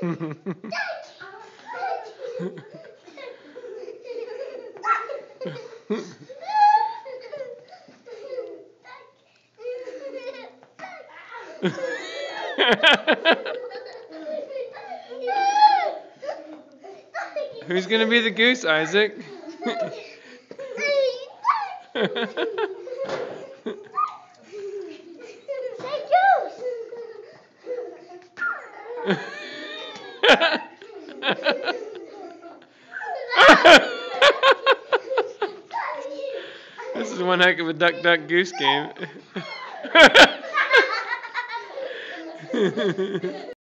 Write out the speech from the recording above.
Who's gonna be the goose, Isaac? this is one heck of a duck duck goose game.